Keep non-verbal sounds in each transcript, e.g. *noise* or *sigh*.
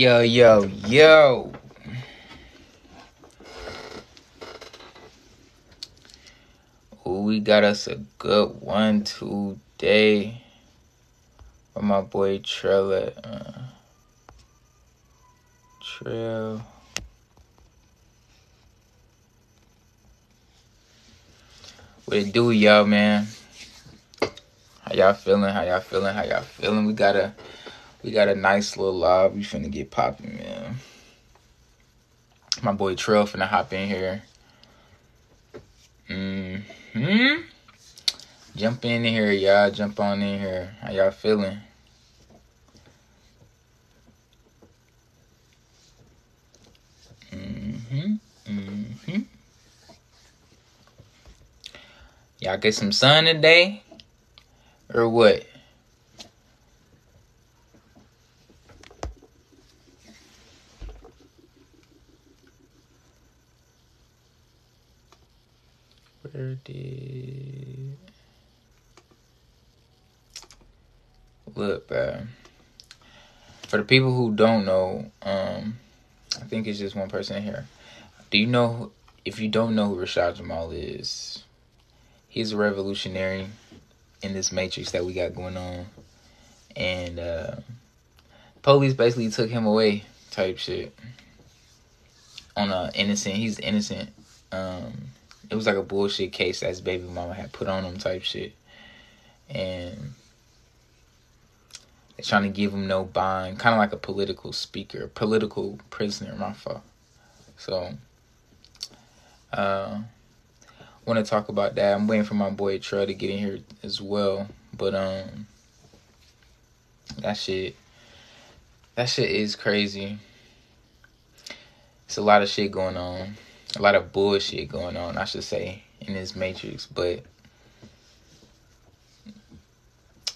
Yo, yo, yo. Ooh, we got us a good one today. From my boy Trell uh. What it do, y'all, man? How y'all feeling? How y'all feeling? How y'all feeling? We got a we got a nice little live. We finna get popping, man. My boy Trell finna hop in here. Mm-hmm. Jump in here, y'all. Jump on in here. How y'all feeling? Mm-hmm. Mm-hmm. Y'all get some sun today? Or what? Where did look, bro? For the people who don't know, um, I think it's just one person here. Do you know? If you don't know who Rashad Jamal is, he's a revolutionary in this matrix that we got going on, and uh, police basically took him away, type shit. On a innocent, he's innocent. Um, it was like a bullshit case that his baby mama had put on him, type shit, and they're trying to give him no bond, kind of like a political speaker, political prisoner, my fault. So, uh, want to talk about that. I'm waiting for my boy Trey to get in here as well, but um, that shit, that shit is crazy. It's a lot of shit going on, a lot of bullshit going on, I should say, in this matrix. But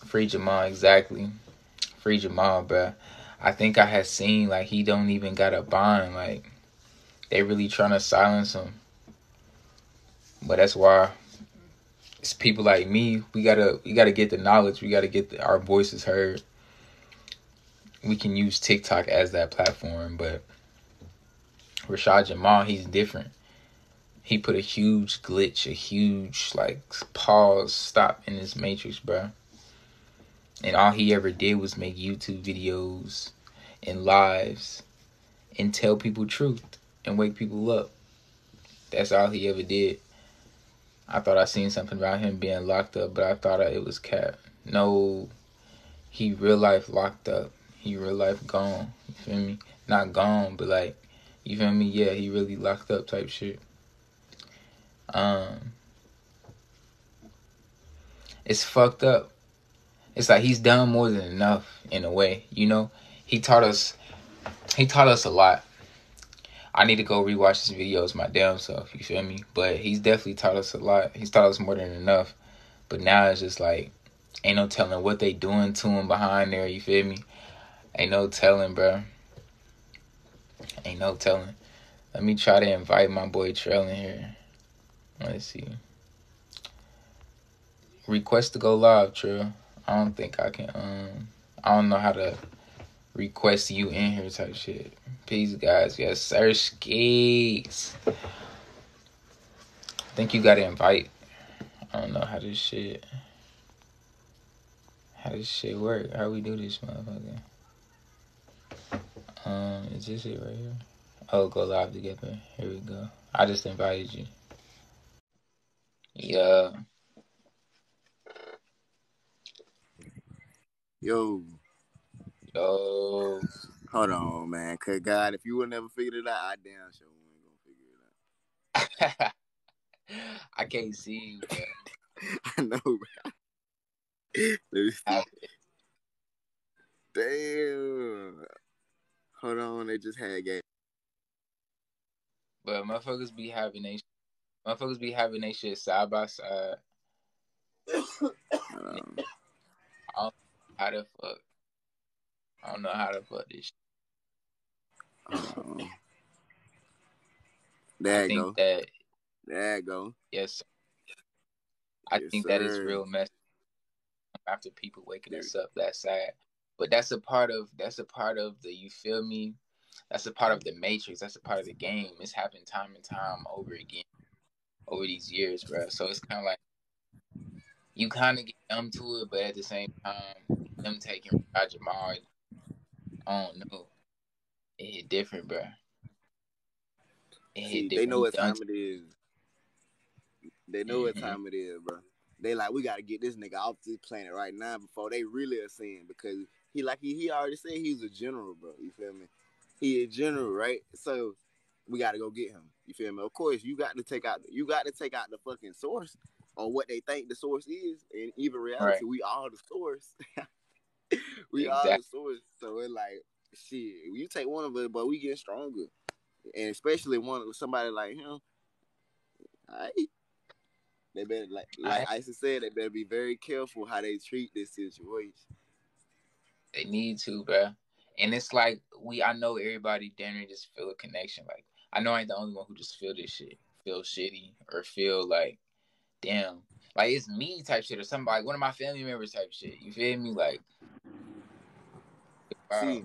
free Jamal, exactly. Free Jamal, bruh. I think I had seen like he don't even got a bond. Like they really trying to silence him. But that's why it's people like me. We gotta we gotta get the knowledge. We gotta get the, our voices heard. We can use TikTok as that platform, but Rashad Jamal, he's different. He put a huge glitch, a huge like pause, stop in this matrix, bro. And all he ever did was make YouTube videos and lives and tell people truth and wake people up. That's all he ever did. I thought I seen something about him being locked up, but I thought it was cat. No, he real life locked up. He real life gone. You feel me? Not gone, but like, you feel me? Yeah, he really locked up type shit. Um, it's fucked up. It's like he's done more than enough in a way, you know. He taught us. He taught us a lot. I need to go rewatch his videos my damn self. You feel me? But he's definitely taught us a lot. He's taught us more than enough. But now it's just like ain't no telling what they doing to him behind there. You feel me? Ain't no telling, bro. Ain't no telling. Let me try to invite my boy Trell in here. Let's see. Request to go live, Trell. I don't think I can. Um, I don't know how to request you in here type shit. Peace, guys. Yes, sir. Skis. I think you gotta invite. I don't know how this shit. How this shit work? How we do this, motherfucker? Um, is this it right here? Oh, go live together. Here we go. I just invited you. Yeah. Yo. Yo. Hold on, man. Cause God, if you would never figured it out, I damn sure ain't gonna figure it out. *laughs* I can't see you. *laughs* I know, bro. *laughs* Damn. Hold on, they just had game. But motherfuckers be having they motherfuckers be having they shit side by side. *coughs* um, I don't know how the fuck. I don't know how to fuck this. Um, there I go. That, there go. Yes. I yes, think sir. that is real mess. After people waking there. us up that sad. But that's a part of that's a part of the you feel me? That's a part of the matrix. That's a part of the game. It's happened time and time over again over these years, bro. So it's kind of like you kind of get numb to it, but at the same time, them taking Roger Jamal, I don't know. It hit different, bro. It See, they know what time it is. They know mm-hmm. what time it is, bro. They like we got to get this nigga off this planet right now before they really are seeing because he like he, he already said he's a general, bro. You feel me? He a general, right? So we got to go get him. You feel me? Of course, you got to take out you got to take out the fucking source on what they think the source is, and even reality, right. we all the source. *laughs* we exactly. all the source. So it's like shit. You take one of it, but we get stronger, and especially one somebody like him. Right? They better like like I, Isa said, they better be very careful how they treat this situation. They need to, bro. And it's like we I know everybody down just feel a connection. Like I know I ain't the only one who just feel this shit. Feel shitty or feel like damn. Like it's me type shit or somebody like one of my family members type shit. You feel me? Like wow. See,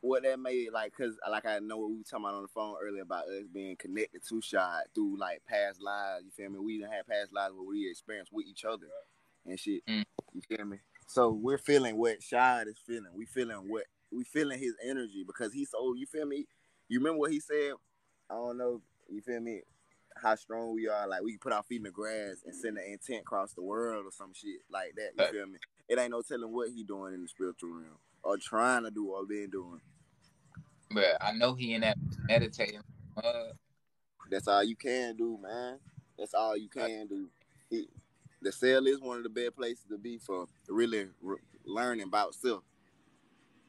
what that made like because like I know what we were talking about on the phone earlier about us being connected to Shad through like past lives. You feel me? We didn't have past lives where we experienced with each other and shit. Mm. You feel me? So we're feeling what Shad is feeling. We feeling what we feeling his energy because he's so you feel me? You remember what he said? I don't know. You feel me? How strong we are. Like we can put our feet in the grass and send the intent across the world or some shit like that. You feel me? It ain't no telling what he doing in the spiritual realm or trying to do or been doing. But I know he in that meditating. Uh, That's all you can do, man. That's all you can do. He, the cell is one of the best places to be for really re- learning about self.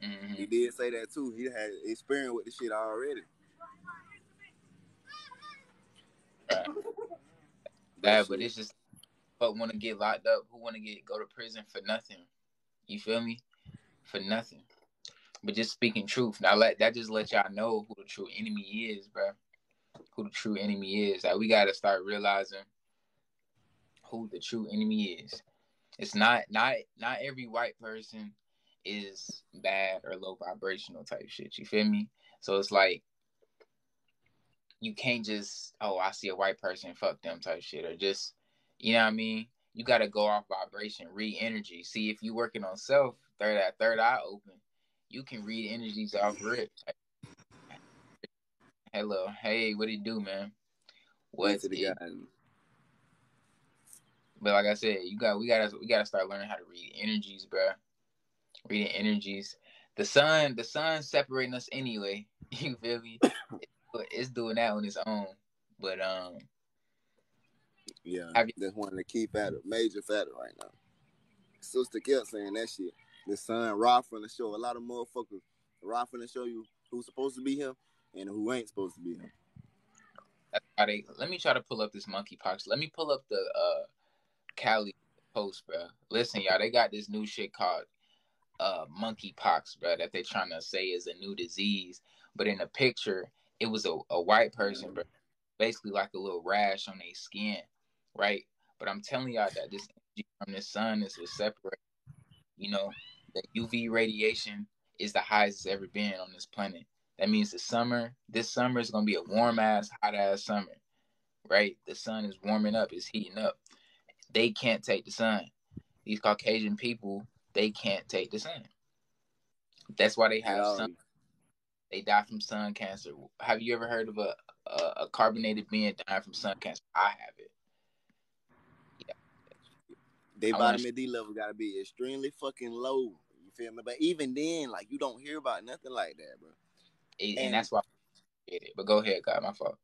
Mm-hmm. He did say that too. He had experience with the shit already. Right. Bad, but it's just but want to get locked up, who want to get go to prison for nothing. You feel me? For nothing. But just speaking truth. Now let that just let y'all know who the true enemy is, bro. Who the true enemy is. Like we gotta start realizing who the true enemy is. It's not not not every white person is bad or low vibrational type shit. You feel me? So it's like you can't just oh I see a white person fuck them type shit or just you know what I mean. You got to go off vibration, read energy. See if you working on self, third that third eye open you can read energies off rip. Hello, hey, what do you do, man? What's it? Guy. But like I said, you got we gotta we gotta start learning how to read energies, bro. Reading energies. The sun, the sun separating us anyway. *laughs* You feel me? it's doing that on its own. But um, yeah, that's one of the key factor, major factor right now. Sister kept saying that shit the sun, Roth from the show. A lot of motherfuckers Roth from the show you who's supposed to be him and who ain't supposed to be him. That's why they let me try to pull up this monkey monkeypox. Let me pull up the uh Cali post, bro. Listen, y'all, they got this new shit called uh monkeypox, bro, that they're trying to say is a new disease. But in the picture, it was a, a white person, bro. Basically like a little rash on their skin, right? But I'm telling y'all that this from the sun is was separate. You know, the UV radiation is the highest it's ever been on this planet. That means the summer, this summer is gonna be a warm ass, hot ass summer, right? The sun is warming up, it's heating up. They can't take the sun. These Caucasian people, they can't take the sun. That's why they have um, sun. They die from sun cancer. Have you ever heard of a a, a carbonated being dying from sun cancer? I have it. Yeah, their vitamin D level got to be extremely fucking low. You feel me? But even then, like you don't hear about nothing like that, bro. And, and that's why. It. But go ahead, God, my fault.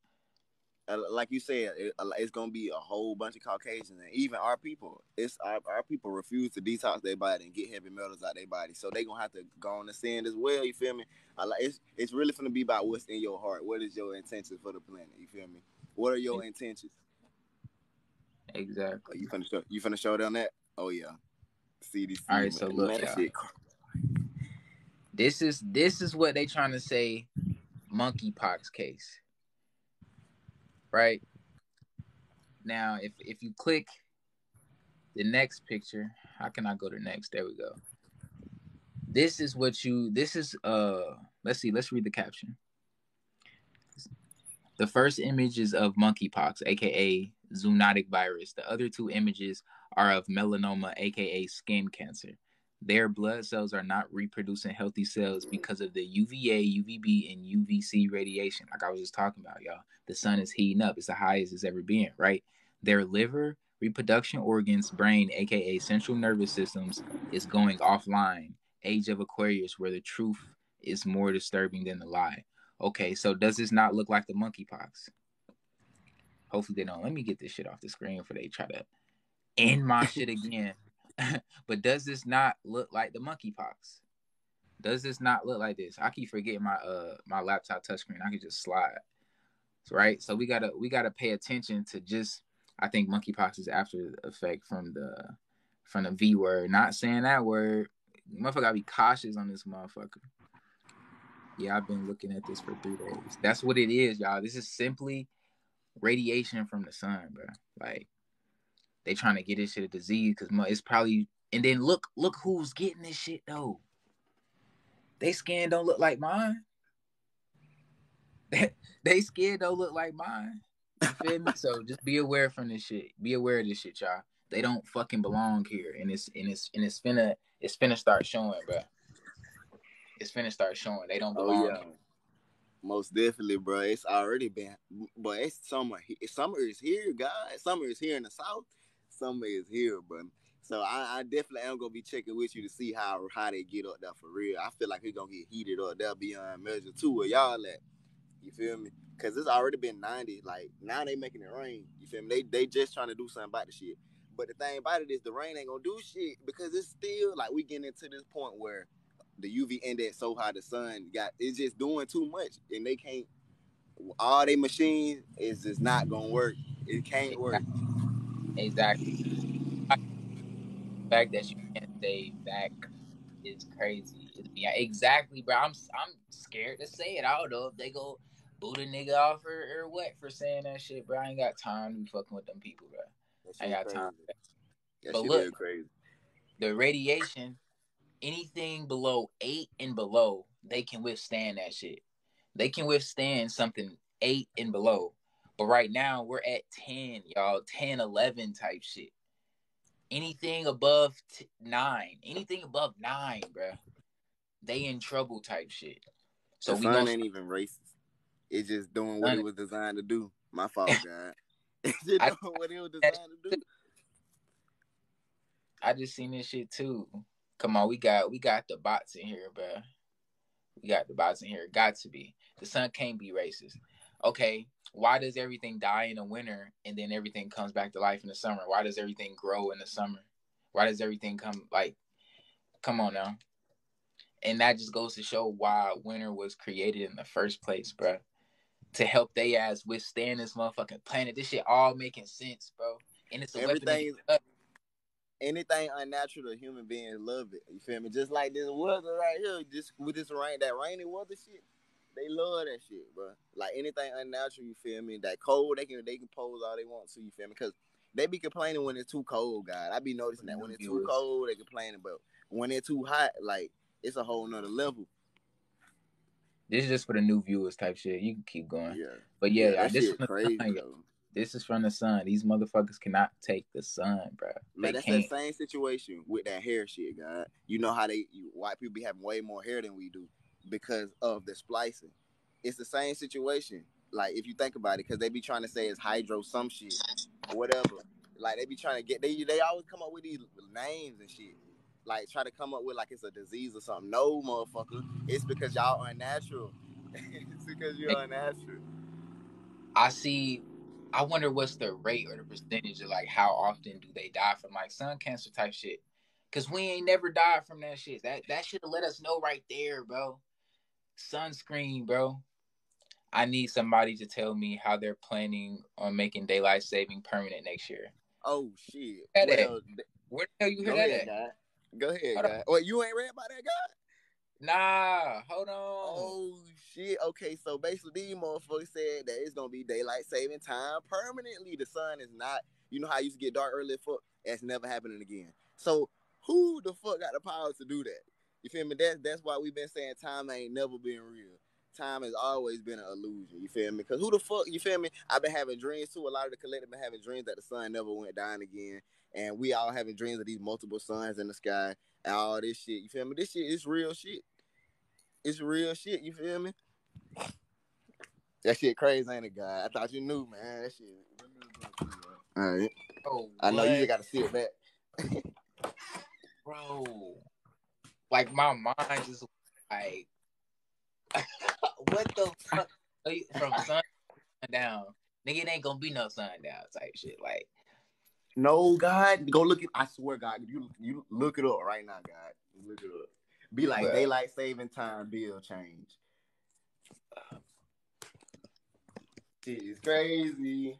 Uh, like you said, it, it's gonna be a whole bunch of Caucasians, and even our people. It's our, our people refuse to detox their body and get heavy metals out their body, so they gonna have to go on the sand as well. You feel me? I like it's it's really gonna be about what's in your heart. What is your intentions for the planet? You feel me? What are your intentions? Exactly. You finna show you finna show down that? Oh yeah. CDC. All right, so look, this is this is what they trying to say monkeypox case. Right? Now, if if you click the next picture, how can I go to next? There we go. this is what you this is uh let's see, let's read the caption. The first image is of monkeypox, aka zoonotic virus. The other two images are of melanoma, aka skin cancer. Their blood cells are not reproducing healthy cells because of the UVA, UVB, and UVC radiation. Like I was just talking about, y'all. The sun is heating up. It's the highest it's ever been, right? Their liver, reproduction organs, brain, aka central nervous systems, is going offline. Age of Aquarius, where the truth is more disturbing than the lie. Okay, so does this not look like the monkeypox? Hopefully they don't. Let me get this shit off the screen before they try to end my shit again. *laughs* but does this not look like the monkeypox? Does this not look like this? I keep forgetting my uh my laptop touchscreen. I can just slide. Right? So we gotta we gotta pay attention to just I think monkeypox is after effect from the from the V word. Not saying that word. Motherfucker gotta be cautious on this motherfucker. Yeah, I've been looking at this for three days. That's what it is, y'all. This is simply radiation from the sun, bro. Like they trying to get this shit a disease because it's probably. And then look, look who's getting this shit though. They skin don't look like mine. *laughs* they skin don't look like mine. You feel me? So just be aware from this shit. Be aware of this shit, y'all. They don't fucking belong here, and it's and it's and it's finna it's finna start showing, bro. It's finna start showing. They don't oh, belong. Oh, yeah. Here. Most definitely, bro. It's already been, but it's summer. Summer is here, guys. Summer is here in the south summer is here, but so I, I, definitely am gonna be checking with you to see how how they get up there for real. I feel like it's gonna get heated up there beyond measure too. Where y'all at? You feel me? Cause it's already been 90. Like now they making it rain. You feel me? They they just trying to do something about the shit. But the thing about it is the rain ain't gonna do shit because it's still like we getting into this point where the UV index so high the sun got it's just doing too much and they can't all they machines is just not gonna work. It can't work. Exactly. The fact that you can't stay back is crazy. Yeah, exactly, bro. I'm I'm scared to say it. I don't know if they go boot a nigga off or, or what for saying that shit, bro. I ain't got time to be fucking with them people, bro. I got crazy. time. That but look, crazy. the radiation, anything below eight and below, they can withstand that shit. They can withstand something eight and below. But right now we're at 10, y'all, 10, 11 type shit. Anything above t- nine, anything above nine, bro, they in trouble type shit. So the we sun ain't even racist. It's just doing what it was designed to do. My *laughs* fault, God. *laughs* it's just doing what it was designed to do. I just seen this shit too. Come on, we got we got the bots in here, bro. We got the bots in here. Got to be. The sun can't be racist okay, why does everything die in the winter and then everything comes back to life in the summer? Why does everything grow in the summer? Why does everything come like come on now? And that just goes to show why winter was created in the first place, bro. To help they ass withstand this motherfucking planet. This shit all making sense, bro. And it's a everything anything unnatural to human beings love it. You feel me? Just like this weather right here, just with this rain, that rainy weather shit they love that shit, bro. Like anything unnatural, you feel me? That cold, they can they can pose all they want to, you feel me? Because they be complaining when it's too cold, God. I be noticing that when it's too cold, they complaining, but when it's too hot, like it's a whole nother level. This is just for the new viewers type shit. You can keep going. Yeah. But yeah, yeah this is crazy, sun, This is from the sun. These motherfuckers cannot take the sun, bro. Man, that's can't. the same situation with that hair shit, God. You know how they you, white people be having way more hair than we do because of the splicing. It's the same situation. Like if you think about it, because they be trying to say it's hydro some shit, whatever. Like they be trying to get they they always come up with these names and shit. Like try to come up with like it's a disease or something. No, motherfucker. It's because y'all unnatural. *laughs* it's because you're unnatural. I see. I wonder what's the rate or the percentage of like how often do they die from like sun cancer type shit? Cause we ain't never died from that shit. That that should have let us know right there, bro sunscreen, bro. I need somebody to tell me how they're planning on making daylight saving permanent next year. Oh shit! Well, Where the hell you hear that ahead, at? Go ahead, guy. Well, you ain't read about that guy? Nah, hold on. Oh shit. Okay, so basically these motherfuckers said that it's gonna be daylight saving time permanently. The sun is not, you know how I used to get dark early fuck? That's never happening again. So who the fuck got the power to do that? You feel me? That's that's why we've been saying time ain't never been real. Time has always been an illusion. You feel me? Because who the fuck? You feel me? I've been having dreams too. A lot of the collective been having dreams that the sun never went down again, and we all having dreams of these multiple suns in the sky and all this shit. You feel me? This shit is real shit. It's real shit. You feel me? That shit crazy, ain't it, guy? I thought you knew, man. That shit. All right. Oh, I know you just got to see it back. *laughs* Bro, like my mind is like, *laughs* what the fuck? From sun down, nigga, it ain't gonna be no sun down type shit. Like, no, God, go look it. I swear, God, you you look it up right now, God. Look it up. Be like Bruh. daylight saving time bill change. Shit is crazy.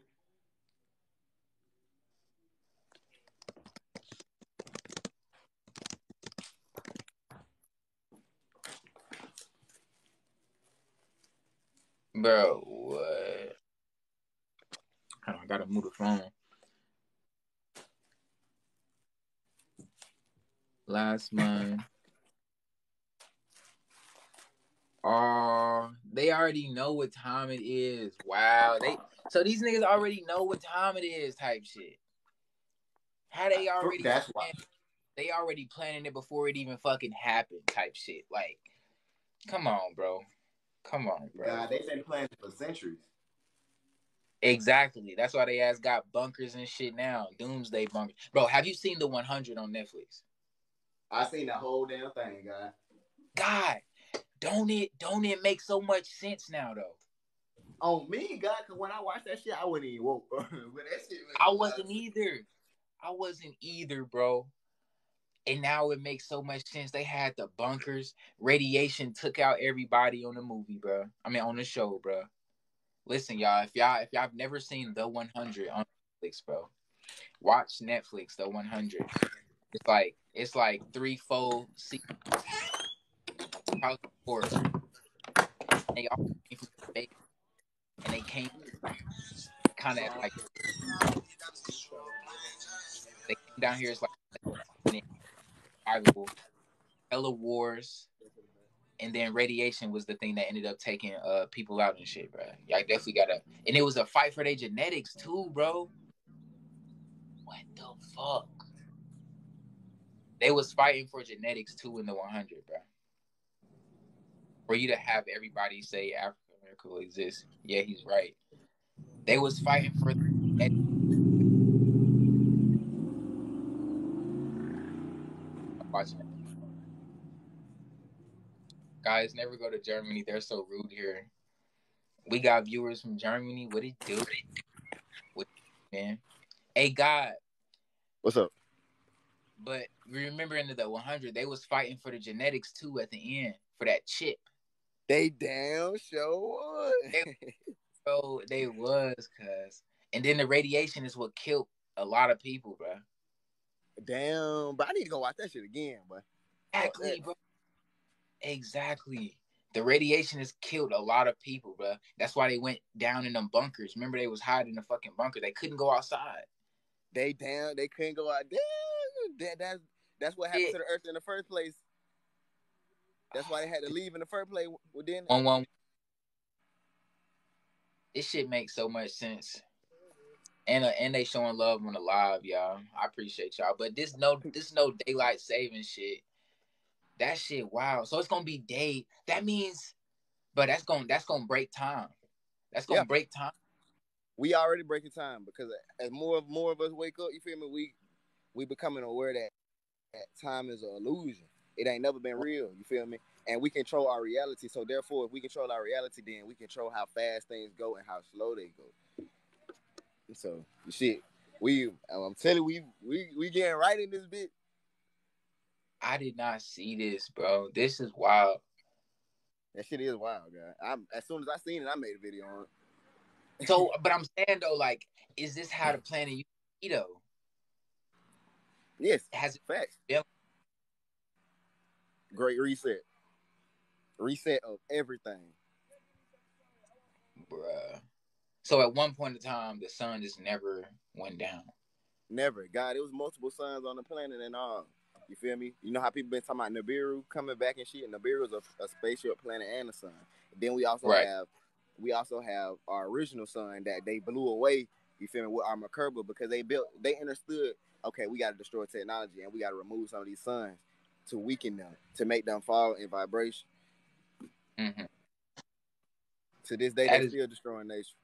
Bro, what? Oh, I gotta move the phone. Last month. *laughs* Oh, they already know what time it is. Wow. They so these niggas already know what time it is, type shit. How they already That's why. they already planning it before it even fucking happened, type shit. Like, come on, bro. Come on, bro. God, they've been planning for centuries. Exactly. That's why they ass got bunkers and shit now. Doomsday bunkers. Bro, have you seen the 100 on Netflix? I seen the whole damn thing, God. God, don't it don't it make so much sense now though? On me, God, because when I watched that shit, I wasn't even woke. *laughs* that shit I wasn't either. I wasn't either, bro. And now it makes so much sense. They had the bunkers. Radiation took out everybody on the movie, bro. I mean, on the show, bro. Listen, y'all. If y'all if y'all have never seen the 100 on Netflix, bro, watch Netflix. The 100. It's like it's like three, of Horrors. They all came from the and they came kind of like they came down here as like survival, hella wars, and then radiation was the thing that ended up taking uh people out and shit, bro. Y'all definitely gotta, and it was a fight for their genetics too, bro. What the fuck? They was fighting for genetics too in the 100, bro for you to have everybody say African American exists, yeah, he's right. They was fighting for. Watching it. Guys, never go to Germany. They're so rude here. We got viewers from Germany. What it do? What, man? Hey, God. What's up? But remember in the 100, they was fighting for the genetics too at the end for that chip. They damn sure they, *laughs* bro, they was, cuz. And then the radiation is what killed a lot of people, bro. Damn, but I need to go watch that shit again, but Exactly, bro. Exactly. The radiation has killed a lot of people, bro. That's why they went down in them bunkers. Remember, they was hiding in the fucking bunker. They couldn't go outside. They damn, they couldn't go out. Damn, that, that's that's what happened yeah. to the earth in the first place. That's why they had to leave in the first place. Within one one. This shit makes so much sense. And uh, and they showing love on the live, y'all. I appreciate y'all. But this no this no daylight saving shit. That shit wow. So it's gonna be day. That means, but that's gonna that's gonna break time. That's gonna yeah. break time. We already breaking time because as more of more of us wake up, you feel me? We we becoming aware that, that time is an illusion. It ain't never been real. You feel me? And we control our reality. So therefore, if we control our reality, then we control how fast things go and how slow they go. So shit, we I'm telling you, we we we getting right in this bit. I did not see this, bro. This is wild. That shit is wild, guy. I'm as soon as I seen it, I made a video on it. so, *laughs* but I'm saying though, like, is this how the planet used to be though? Yes, has it facts. Great reset. Reset of everything. Bruh. So at one point in time, the sun just never went down. Never. God, it was multiple suns on the planet and all. You feel me? You know how people been talking about Nibiru coming back and shit. Nibiru is a, a spaceship planet and a sun. Then we also right. have we also have our original sun that they blew away. You feel me with our Merkaba because they built they understood. Okay, we got to destroy technology and we got to remove some of these suns to weaken them to make them fall in vibration. Mm-hmm. To this day, they're still destroying nature.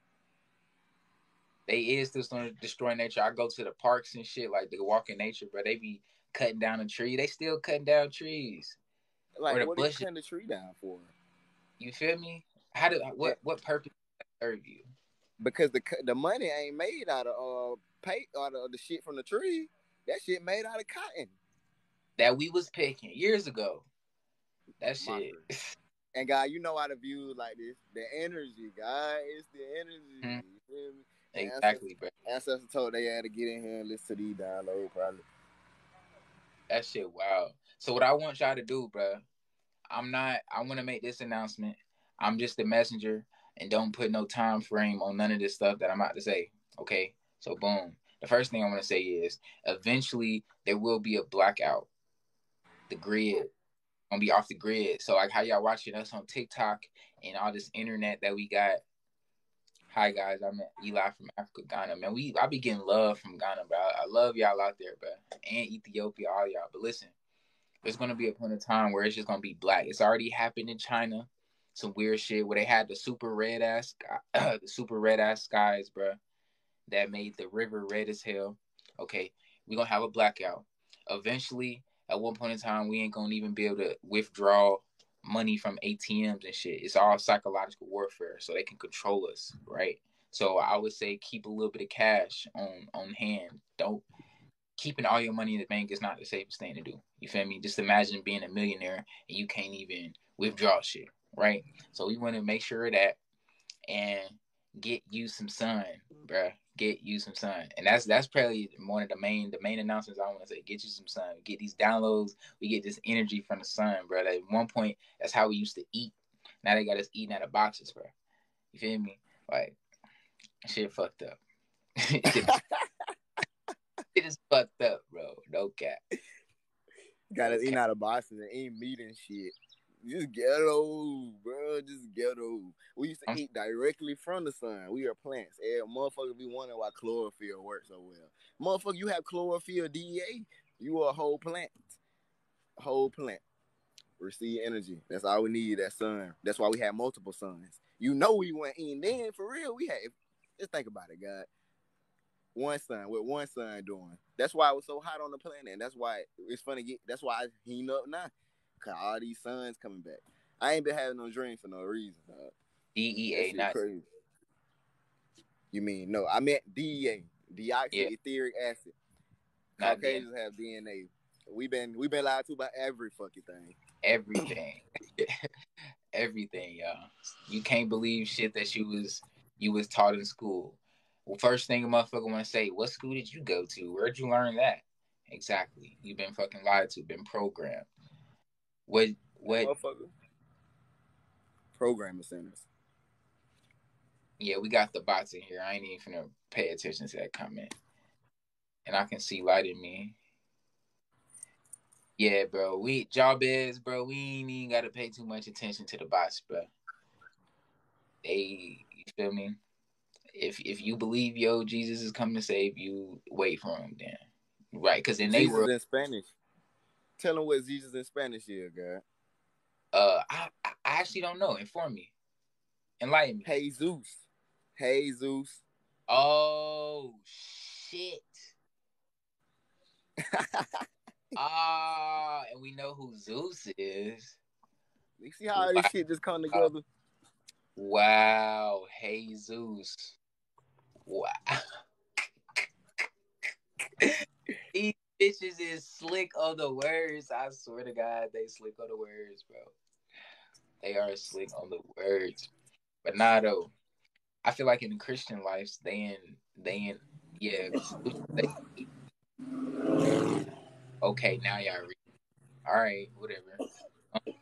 They is still destroy nature. I go to the parks and shit, like they walk in nature, but they be cutting down a tree. They still cutting down trees. Like or the what bushes. cutting the tree down for? You feel me? How do what what purpose serve you? Because the the money ain't made out of uh pay out of the shit from the tree. That shit made out of cotton. That we was picking years ago. That shit. And God, you know how to view like this. The energy, God, it's the energy. Hmm. You feel me? Exactly, bro. Ancestor told they had to get in here and listen to these download probably. That shit wow. So what I want y'all to do, bro, I'm not I want to make this announcement. I'm just the messenger and don't put no time frame on none of this stuff that I'm about to say. Okay? So boom. The first thing I want to say is eventually there will be a blackout. The grid gonna be off the grid. So like how y'all watching us on TikTok and all this internet that we got. Hi guys, I'm Eli from Africa, Ghana. Man, we I be getting love from Ghana, bro. I love y'all out there, bro, and Ethiopia, all y'all. But listen, there's gonna be a point of time where it's just gonna be black. It's already happened in China, some weird shit where they had the super red ass, *clears throat* the super red ass skies, bro, that made the river red as hell. Okay, we gonna have a blackout. Eventually, at one point in time, we ain't gonna even be able to withdraw money from ATMs and shit. It's all psychological warfare, so they can control us, right? So I would say keep a little bit of cash on on hand. Don't keeping all your money in the bank is not the safest thing to do. You feel me? Just imagine being a millionaire and you can't even withdraw shit, right? So we want to make sure that and get you some sun, bruh get you some sun. And that's that's probably one of the main the main announcements I want to say. Get you some sun. Get these downloads. We get this energy from the sun, bro. At one point, that's how we used to eat. Now they got us eating out of boxes, bro. You feel me? Like shit fucked up. *laughs* it is fucked up, bro. No cap. Got us eating out of boxes and eating meat and shit. Just ghetto, bro. Just ghetto. We used to eat directly from the sun. We are plants. Yeah, motherfuckers be wondering why chlorophyll works so well. Motherfucker, you have chlorophyll DEA. You are a whole plant. Whole plant. Receive energy. That's all we need. That sun. That's why we have multiple suns. You know we went in then for real. We had. Just think about it, God. One sun. with one sun doing? That's why it was so hot on the planet. And that's why it's funny. Get, that's why I heat up now. Cause all these sons coming back. I ain't been having no dream for no reason. Dog. DEA, not crazy. You mean no? I meant DEA, deoxyetheric yeah. acid. Caucasians have DNA. We've been we've been lied to about every fucking thing. Everything, *laughs* everything, y'all. You can't believe shit that you was you was taught in school. Well, first thing a motherfucker want to say, what school did you go to? Where'd you learn that? Exactly. You've been fucking lied to, been programmed. What what programming centers. Yeah, we got the bots in here. I ain't even gonna pay attention to that comment. And I can see light in me. Yeah, bro. We job is, bro. We ain't even gotta pay too much attention to the bots, bro. They you feel me? If if you believe yo Jesus is coming to save you, wait for him then. Right, because then they were in Spanish. Tell them what Jesus in Spanish is, God. Uh, I, I actually don't know. Inform me. Enlighten me. Jesus. Jesus. Oh shit. *laughs* Ah, uh, and we know who Zeus is. You see how wow. this shit just come together? Wow, Jesus. Wow. *laughs* he bitches is slick on the words. I swear to God, they slick on the words, bro. They are slick on the words. But nah, though. I feel like in the Christian lives, they in they in yeah. They, okay, now y'all read. All right, whatever. Um,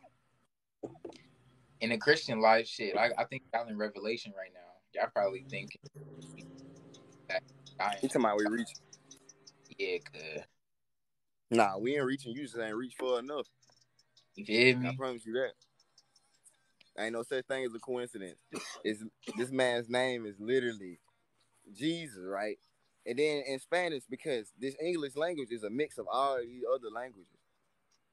in the Christian life, shit, I, I think y'all in Revelation right now. Y'all probably think that. Talking about we reach? Yeah, cause Nah, we ain't reaching. You just ain't reach far enough. You feel me? I promise you that. Ain't no such thing as a coincidence. Is this man's name is literally Jesus, right? And then in Spanish, because this English language is a mix of all these other languages.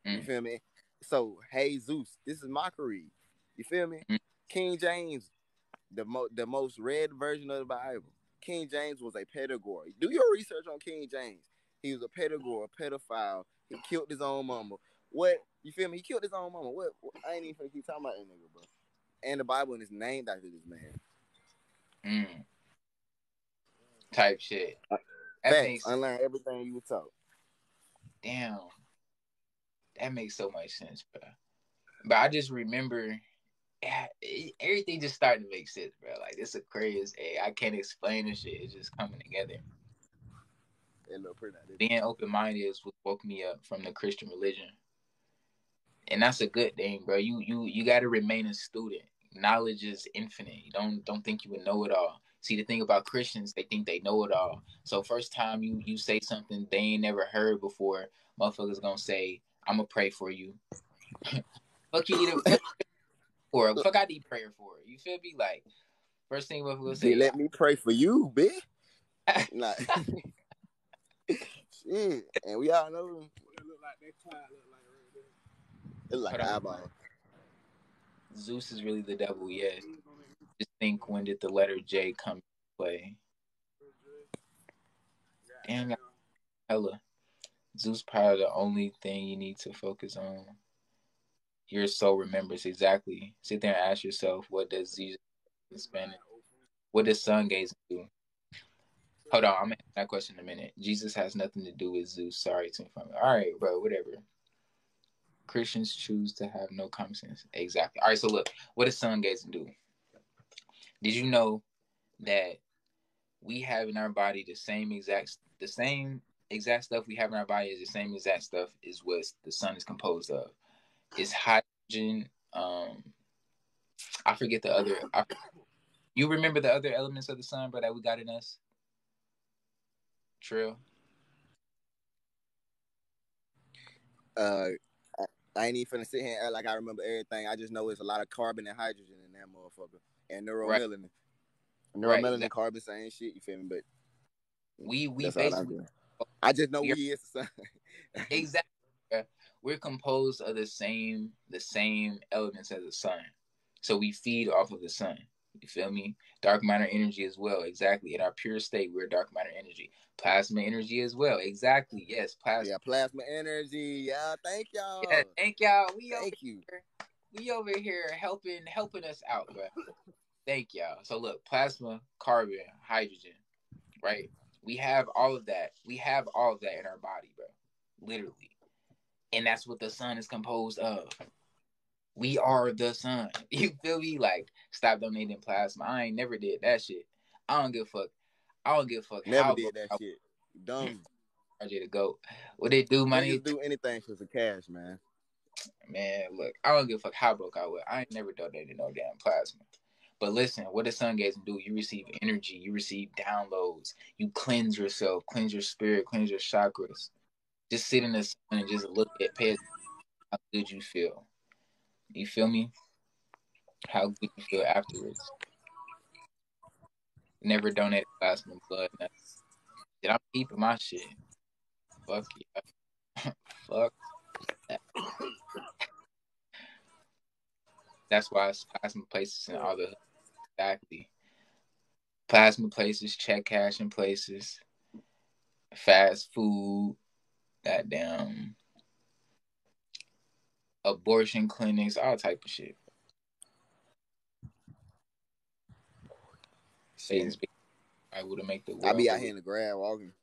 Mm. You feel me? So, hey Zeus, this is mockery. You feel me? Mm. King James, the mo- the most read version of the Bible. King James was a pedagogue. Do your research on King James. He was a pedagogue, a pedophile. He killed his own mama. What you feel me? He killed his own mama. What? what? I ain't even gonna keep talking about that nigga, bro. And the Bible is named after this man. Mm. Type shit. Uh, Facts. Makes... Unlearn everything you were taught. Damn. That makes so much sense, bro. But I just remember everything just starting to make sense, bro. Like this is crazy. Hey, I can't explain this shit. It's just coming together. Being open minded is what woke me up from the Christian religion, and that's a good thing, bro. You you you got to remain a student. Knowledge is infinite. You don't don't think you would know it all. See the thing about Christians, they think they know it all. So first time you you say something they ain't never heard before, motherfuckers gonna say, "I'm gonna pray for you." *laughs* Fuck you, need for fuck I need prayer for. You feel me? Like first thing motherfuckers say, "Let me pray for you, bitch." *laughs* like, *laughs* shit, and we all know what it look like. That cloud look like right there. It's like eyeball. Zeus is really the devil, yeah just think when did the letter J come into play? Damn, hella. Zeus probably the only thing you need to focus on. Your soul remembers exactly. Sit there and ask yourself, what does Jesus in Spanish? What does sun gaze do? Hold on, I'm gonna that question in a minute. Jesus has nothing to do with Zeus. Sorry to inform you. All right, bro, whatever. Christians choose to have no common sense. Exactly. All right, so look, what does sun gazing do? Did you know that we have in our body the same exact the same exact stuff we have in our body is the same exact stuff is what the sun is composed of. It's hydrogen. Um, I forget the other. I, you remember the other elements of the sun, bro, that we got in us? Trill. Uh, I, ain't even finna sit here like I remember everything. I just know it's a lot of carbon and hydrogen in that motherfucker and neuromelanin. Right. Neuromelanin right, and carbon, same shit. You feel me? But we we basically. I just know we is the sun. *laughs* exactly. We're composed of the same the same elements as the sun, so we feed off of the sun. You feel me? Dark matter energy as well. Exactly. In our pure state, we're dark matter energy. Plasma energy as well. Exactly. Yes. Plasma. Yeah. Plasma energy. Yeah. Thank y'all. Yeah. Thank y'all. We thank you. Here we over here helping helping us out, bro. Thank y'all. So look, plasma, carbon, hydrogen, right? We have all of that. We have all of that in our body, bro. Literally. And that's what the sun is composed of. We are the sun. *laughs* You feel me? Like, stop donating plasma. I ain't never did that shit. I don't give a fuck. I don't give a fuck. Never did that I, shit. Dumb. *laughs* RJ to go. What they do, money? do anything for the cash, man man, look, I don't give a fuck how broke I was. I ain't never donated no damn plasma. But listen, what does sun gazing do? You receive energy, you receive downloads, you cleanse yourself, cleanse your spirit, cleanse your chakras. Just sit in the sun and just look at pay how good you feel. You feel me? How good you feel afterwards. Never donate plasma blood. Did I'm keeping my shit. Fuck yeah. *laughs* Fuck That's why it's plasma places and all the exactly. Plasma places, check cashing places, fast food, goddamn abortion clinics, all type of shit. Satan's I would have make the world. I be out here in the grass walking.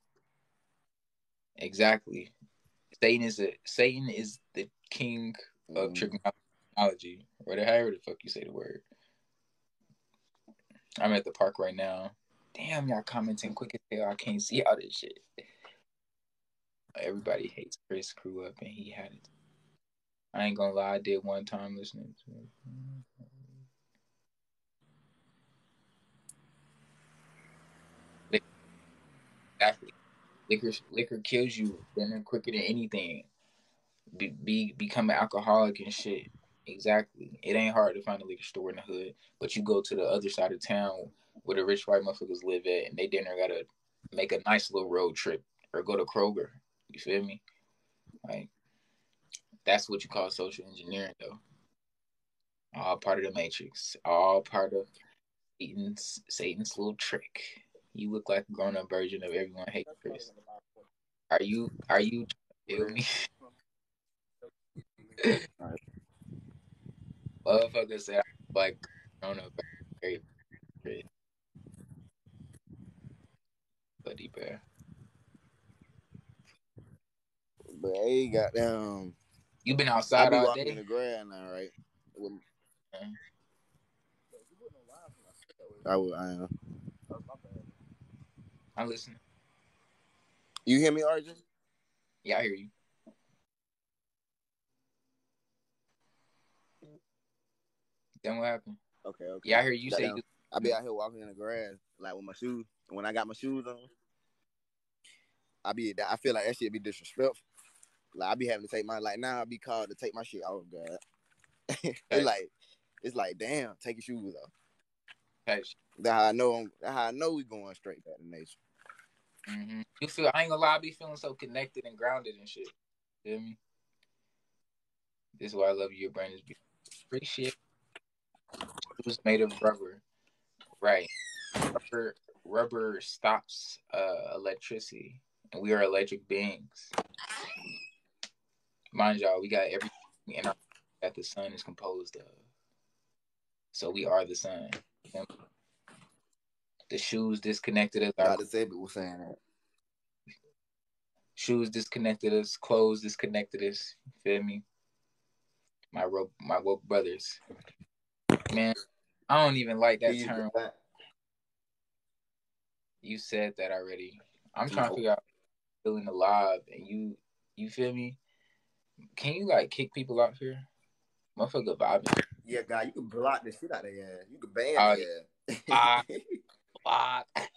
Exactly. Satan is a Satan is the king of mm. trigonometry, or however the fuck you say the word. I'm at the park right now. Damn, y'all commenting quick as hell. I can't see all this shit. Everybody hates Chris Crew up, and he had it. I ain't gonna lie, I did one time listening to it. Exactly. liquor liquor kills you then quicker than anything. Be, be become an alcoholic and shit. Exactly. It ain't hard to find a liquor store in the hood, but you go to the other side of town where the rich white motherfuckers live at, and they dinner gotta make a nice little road trip or go to Kroger. You feel me? Like that's what you call social engineering, though. All part of the matrix. All part of Satan's Satan's little trick. You look like a grown up version of everyone hates Chris. Are you? Are you? Feel me? *laughs* Motherfucker said like grown up very Buddy bear. But hey, goddamn. You been outside I be all walking day? in the grass now, right? With. I will. I am. I'm listening. You hear me, Arjun? Yeah, I hear you. Then what happened? Okay, okay. Yeah, I hear you say. You... I be out here walking in the grass, like with my shoes. When I got my shoes on, I be. I feel like that shit be disrespectful. Like I be having to take my like now I be called to take my shit off. God, *laughs* it's like it's like damn, take your shoes off. Hey. That's how I know. I'm, that's how I know we going straight back to nature. Mm-hmm. You feel? I ain't gonna lie. I be feeling so connected and grounded and shit. You feel me? This is why I love you. Your brain is beautiful. Appreciate. It was made of rubber, right? Rubber, rubber stops uh, electricity, and we are electric beings. Mind y'all, we got everything in our that the sun is composed of. So we are the sun. The shoes disconnected us. Our, the was saying that. Shoes disconnected us. Clothes disconnected us. You feel me? My rope, my woke brothers. Man, I don't even like that term. That. You said that already. I'm trying to oh. figure out feeling alive, and you, you feel me? Can you like kick people out here? Motherfucker vibing. Yeah, guy, you can block the shit out of ass. You can ban uh, yeah. Block. *laughs* block. *laughs*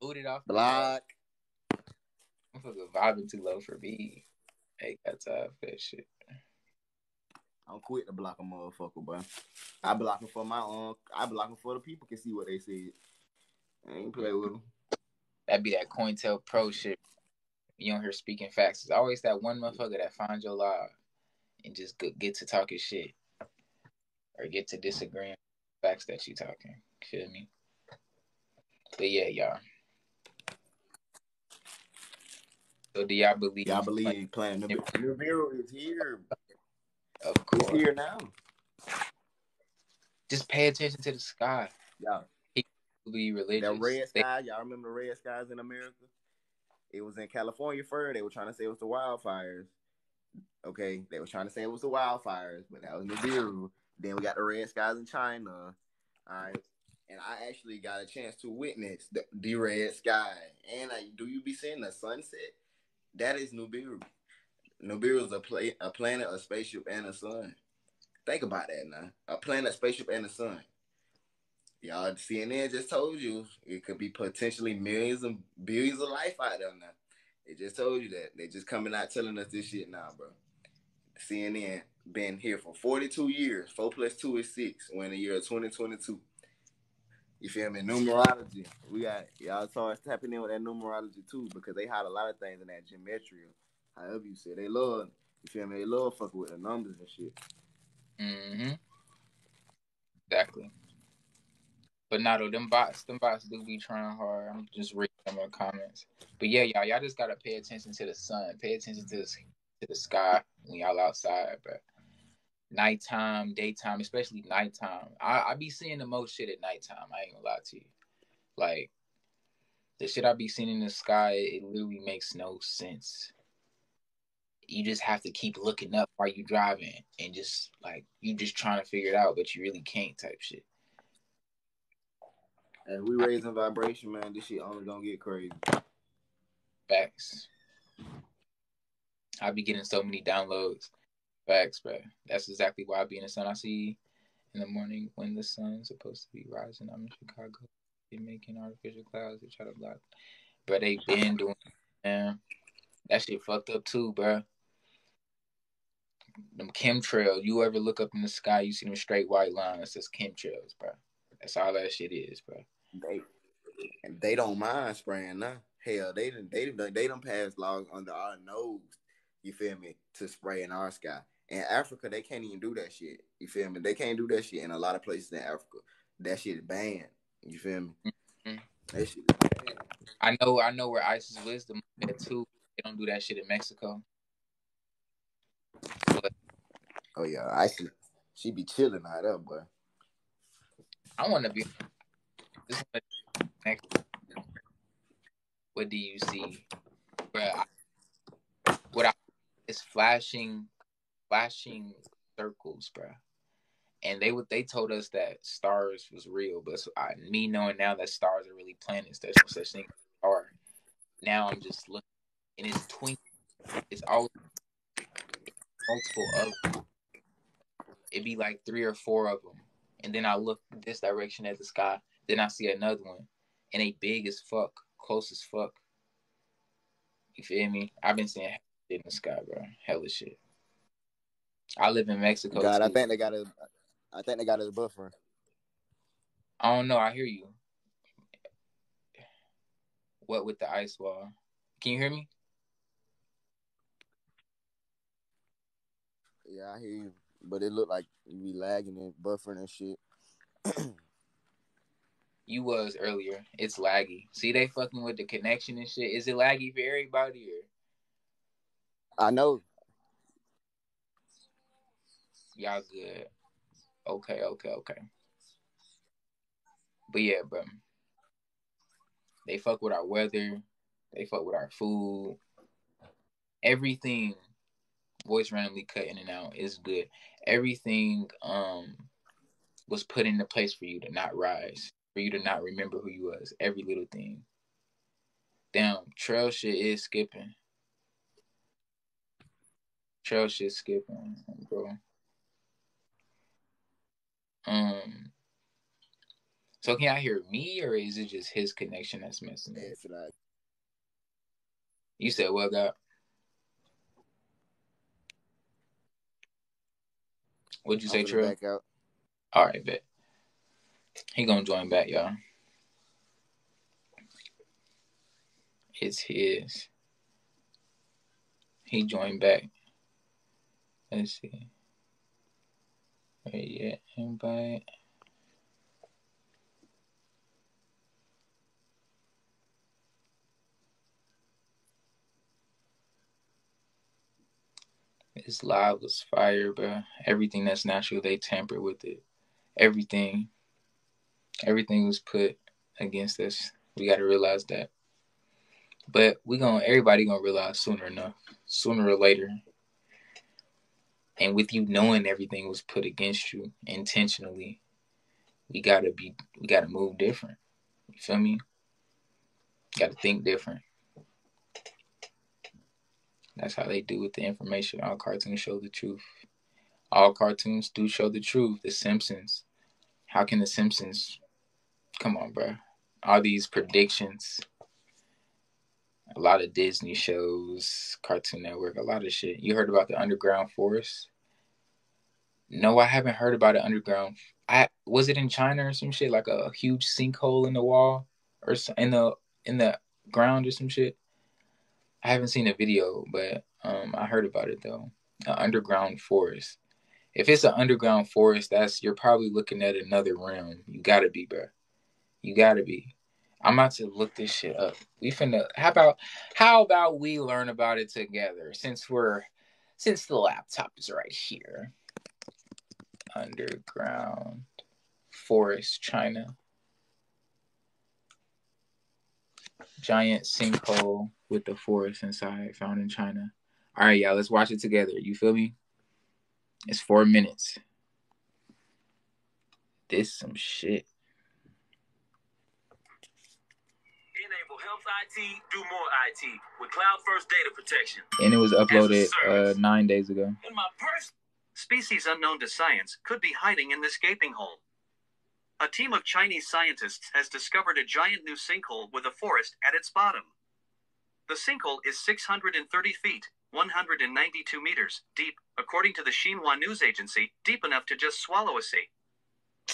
Boot it off. Block. Motherfucker vibing too low for me. Hey, got time for that shit. I'm quit to block a motherfucker, bro. I block him for my own. I block him for the people can see what they said. I ain't play with them. That'd be that COINTELPRO shit. You don't hear speaking facts. It's always that one motherfucker that finds your live and just get to talking shit or get to disagreeing facts that you talking. Feel me? But yeah, y'all. So do y'all believe? Y'all believe playing the Nibiru is here. Of course, it's here now. Just pay attention to the sky. Yeah, be religious. The red sky. Y'all remember the red skies in America? It was in California first. They were trying to say it was the wildfires. Okay, they were trying to say it was the wildfires, but that was Nibiru. Then we got the red skies in China. All right. And I actually got a chance to witness the, the red sky. And I, do you be seeing the sunset? That is Nibiru. Nibiru is a, pla- a planet, a spaceship, and a sun. Think about that now. A planet, spaceship, and a sun. Y'all, CNN just told you it could be potentially millions and billions of life out there now. They just told you that. They just coming out telling us this shit now, bro. CNN been here for 42 years. Four plus two is six. We're in the year of 2022. You feel me? Numerology. We got y'all start tapping in with that numerology too because they hide a lot of things in that gematria. However you say, they love. You feel me? They love fucking with the numbers and shit. Mm-hmm. Exactly. But not them bots, them bots do be trying hard. I'm just reading the comments. But yeah, y'all, y'all just gotta pay attention to the sun. Pay attention to the, to the sky when y'all outside, but nighttime, daytime, especially nighttime. I, I be seeing the most shit at nighttime. I ain't gonna lie to you. Like the shit I be seeing in the sky, it literally makes no sense. You just have to keep looking up while you driving and just like you just trying to figure it out, but you really can't type shit. As we raising vibration, man, this shit only gonna get crazy. Facts. I be getting so many downloads. Facts, bro. That's exactly why I be in the sun. I see in the morning when the sun's supposed to be rising. I'm in Chicago. They're making artificial clouds to try to block. but they been doing, man. That shit fucked up too, bro. Them chemtrails. You ever look up in the sky, you see them straight white lines. That's chemtrails, bro. That's all that shit is, bro. They they don't mind spraying now. Hell, they didn't they didn't they don't pass laws under our nose. You feel me? To spray in our sky. In Africa, they can't even do that shit. You feel me? They can't do that shit in a lot of places in Africa. That shit is banned. You feel me? Mm-hmm. That shit is banned. I know. I know where Isis wisdom at too. They don't do that shit in Mexico. But, oh yeah, Isis. She be chilling out up, boy. I want to be. What do you see? Bruh, what I is flashing, flashing circles, bro. And they would they told us that stars was real, but so I, me knowing now that stars are really planets, there's no such thing star. Now I'm just looking, and it's twinkling. It's all multiple of. It'd be like three or four of them, and then I look this direction at the sky. Then I see another one, and they big as fuck, close as fuck. You feel me? I've been seeing shit in the sky, bro. Hella shit. I live in Mexico. God, too. I think they got a. I think they got a buffer. I don't know. I hear you. What with the ice wall? Can you hear me? Yeah, I hear you. But it looked like you be lagging and buffering and shit. *clears throat* you was earlier. It's laggy. See, they fucking with the connection and shit. Is it laggy for everybody or? I know. Y'all good. Okay, okay, okay. But yeah, bro. They fuck with our weather. They fuck with our food. Everything. Voice randomly cut in and out is good. Everything um was put into place for you to not rise you to not remember who you was. Every little thing. Damn, Trell shit is skipping. Trell shit skipping, bro. Um. So can I hear me, or is it just his connection that's messing up? You said what, God? What'd you say, Trey? All right, bet. He gonna join back, y'all. It's his. He joined back. Let's see. Wait, yeah, invite. This live was fire, bro. Everything that's natural, they tamper with it. Everything everything was put against us. We got to realize that. But we gonna everybody gonna realize sooner enough, sooner or later. And with you knowing everything was put against you intentionally, we gotta be we gotta move different. You feel me? Gotta think different. That's how they do with the information. All cartoons show the truth. All cartoons do show the truth. The Simpsons. How can the Simpsons come on, bro. All these predictions. A lot of Disney shows, Cartoon Network, a lot of shit. You heard about the underground forest? No, I haven't heard about it underground. I was it in China or some shit like a huge sinkhole in the wall or in the in the ground or some shit. I haven't seen a video, but um, I heard about it though. An underground forest. If it's an underground forest, that's you're probably looking at another realm. You gotta be, bro. You gotta be. I'm about to look this shit up. We finna how about how about we learn about it together since we're since the laptop is right here. Underground forest, China. Giant sinkhole with the forest inside found in China. All right, y'all, let's watch it together. You feel me? It's four minutes. This some shit. IT, do more IT with cloud first data protection. And it was uploaded uh, nine days ago. In my purse. Species unknown to science could be hiding in this gaping hole. A team of Chinese scientists has discovered a giant new sinkhole with a forest at its bottom. The sinkhole is 630 feet, 192 meters, deep, according to the Xinhua news agency, deep enough to just swallow a sea.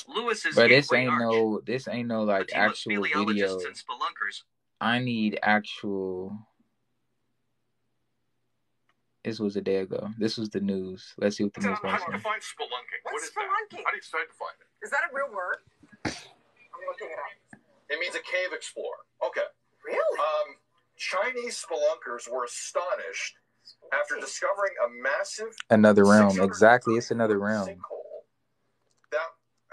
Lewis's but this ain't arch, no this ain't no like actual video. And spelunkers. I need actual this was a day ago. This was the news. Let's see what the news was. How do you define spelunking? What's what spelunking? That? How do you define it? Is that a real word? I'm looking it up. It means a cave explorer. Okay. Really? Um, Chinese spelunkers were astonished after discovering a massive another realm. Exactly, it's another realm. That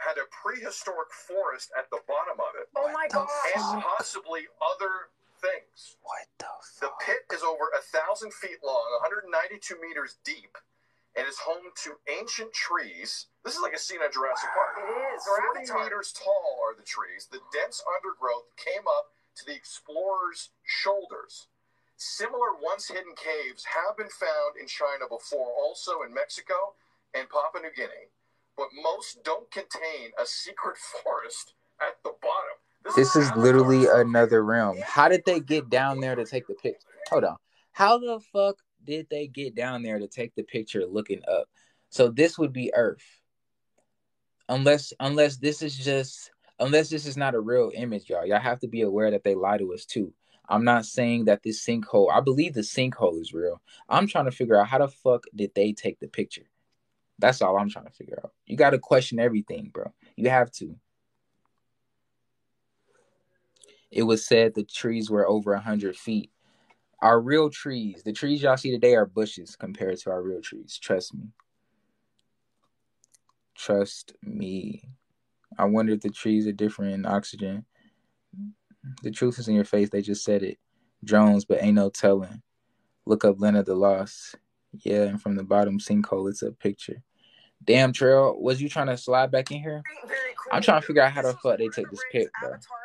had a prehistoric forest at the bottom of it. Oh my god! And possibly other things. What the fuck? The pit is over a thousand feet long, 192 meters deep, and is home to ancient trees. This is like a scene at Jurassic Park. It is. 40 meters tall are the trees. The dense undergrowth came up to the explorers' shoulders. Similar once hidden caves have been found in China before, also in Mexico and Papua New Guinea, but most don't contain a secret *laughs* forest at the bottom. This is literally another realm. How did they get down there to take the picture? Hold on. How the fuck did they get down there to take the picture looking up? So this would be Earth. Unless unless this is just unless this is not a real image, y'all. Y'all have to be aware that they lie to us too. I'm not saying that this sinkhole, I believe the sinkhole is real. I'm trying to figure out how the fuck did they take the picture? That's all I'm trying to figure out. You got to question everything, bro. You have to it was said the trees were over 100 feet. Our real trees, the trees y'all see today are bushes compared to our real trees. Trust me. Trust me. I wonder if the trees are different in oxygen. The truth is in your face. They just said it. Drones, but ain't no telling. Look up Lena the Lost. Yeah, and from the bottom sinkhole, it's a picture. Damn, Trell, was you trying to slide back in here? I'm trying to figure out how the fuck they take this pic, bro. Avatar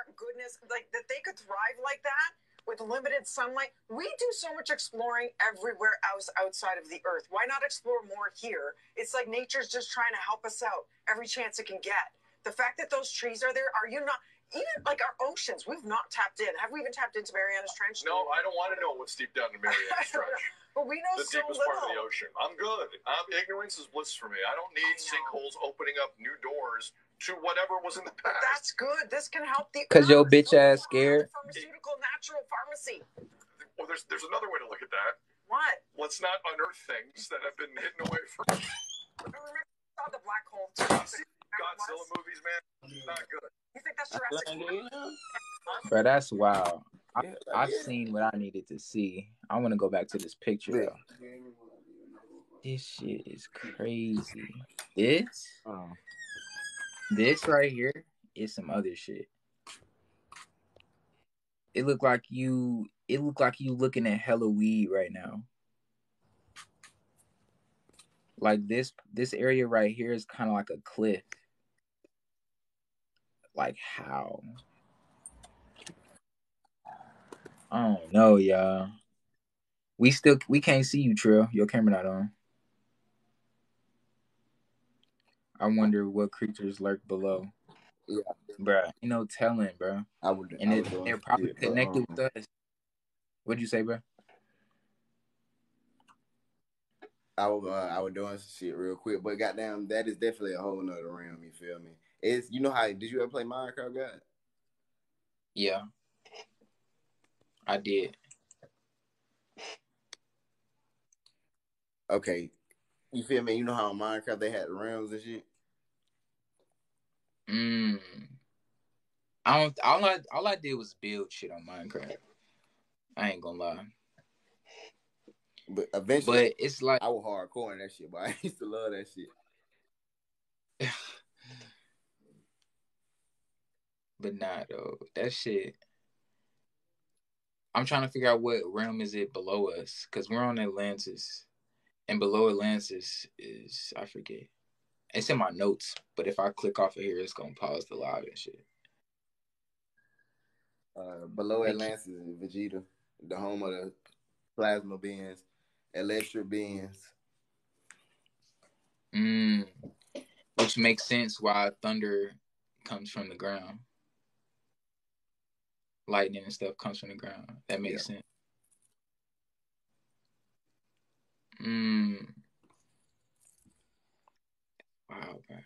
like that they could thrive like that with limited sunlight. We do so much exploring everywhere else outside of the earth. Why not explore more here? It's like nature's just trying to help us out every chance it can get. The fact that those trees are there, are you not even like our oceans, we've not tapped in. Have we even tapped into Mariana's Trench? No, I don't want to know what's deep down in *laughs* Mariana's Trench. but we know the so deepest little. part of the ocean. I'm good. Um, ignorance is bliss for me. I don't need sinkholes opening up new doors to whatever was in the past. That's good. This can help the because your bitch ass scared. Pharmaceutical natural pharmacy. Well, there's there's another way to look at that. What? Let's not unearth things that have been hidden away from. Remember saw the black hole. *laughs* Godzilla movies, man, not good. You think that's Jurassic? Bro, that's wild. I, I've seen what I needed to see. I want to go back to this picture though. This shit is crazy. This? Oh. This right here is some other shit. It looked like you it looked like you looking at hella weed right now. Like this this area right here is kind of like a cliff. Like how? I don't know, y'all. We still we can't see you, Trell. Your camera not on. I wonder what creatures lurk below. Yeah, bro. You know, telling, bro. I would, and I it, they're probably connected um, with us. What'd you say, bro? I would, uh, I would doing some shit real quick, but goddamn, that is definitely a whole nother realm. You feel me? It's you know how did you ever play Minecraft, God? Yeah, I did. Okay, you feel me? You know how in Minecraft they had realms and shit. Mm. I don't. All I all I did was build shit on Minecraft. I ain't gonna lie. But eventually, but it's like I was hardcore in that shit. But *laughs* I used to love that shit. *laughs* but nah, though that shit. I'm trying to figure out what realm is it below us because we're on Atlantis, and below Atlantis is I forget. It's in my notes, but if I click off of here, it's gonna pause the live and shit. Uh, below Atlantis is Vegeta, the home of the plasma beings, electric beings. Mm, which makes sense why Thunder comes from the ground. Lightning and stuff comes from the ground. That makes yeah. sense. Mm. Wow, man.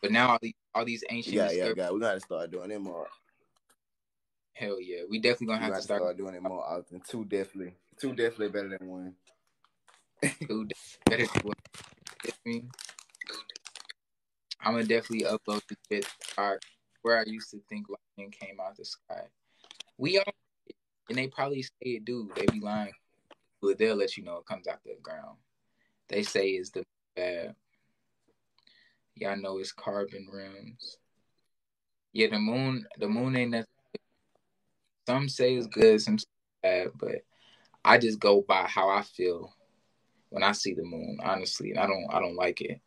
But now all these all these ancient yeah yeah yeah we gotta start doing it more. Hell yeah, we definitely gonna have to start, start doing it more often. Two definitely, two definitely better than one. *laughs* Two better than one. I'm gonna definitely upload the bit where I used to think lightning came out the sky. We all, and they probably say it do. They be lying, but they'll let you know it comes out the ground. They say it's the bad. Y'all know it's carbon rims. Yeah, the moon. The moon ain't nothing. Some say it's good, some say bad, but I just go by how I feel when I see the moon, honestly, and I don't. I don't like it.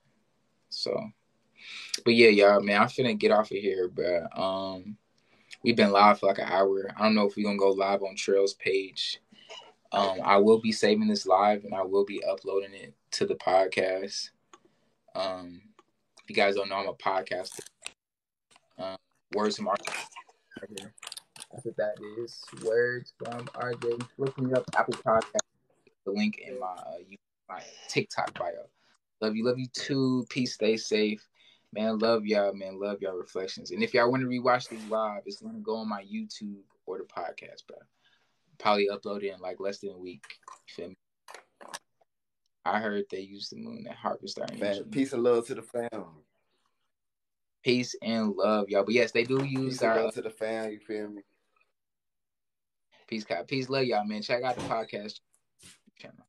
So, but yeah, y'all, man, I'm finna get off of here, but um, we've been live for like an hour. I don't know if we're gonna go live on Trell's page. Um, I will be saving this live and I will be uploading it to the podcast. Um, if you guys don't know, I'm a podcaster. Um, words from RJ. That's what that is. Words from RJ. Look me up Apple Podcast. The link in my uh, my TikTok bio. Love you, love you too. Peace, stay safe. Man, love y'all, man. Love y'all reflections. And if y'all want to rewatch these live, it's gonna go on my YouTube or the podcast, bro. Probably upload it in like less than a week. Feel me? I heard they used the moon at Harvest Man, peace and love to the fam. Peace and love, y'all. But yes, they do use peace our love uh, to the fam. You feel me? Peace, God. Peace, love y'all, man. Check out the podcast channel.